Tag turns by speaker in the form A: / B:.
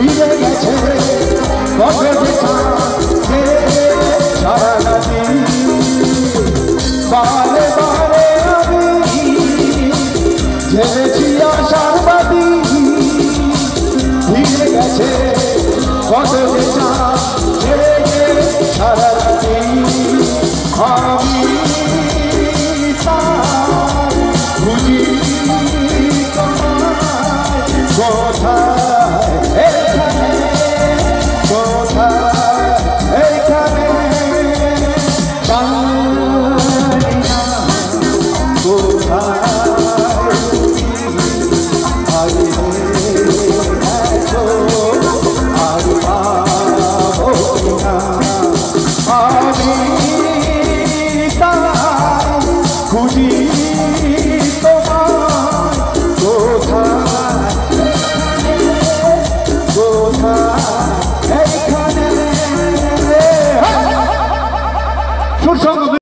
A: ভিড়ে গেছে। সারা রাতি বারে বারে আমি ঝেড়েছি আশার বাদী ভিড়ে গেছে কত গেছে love.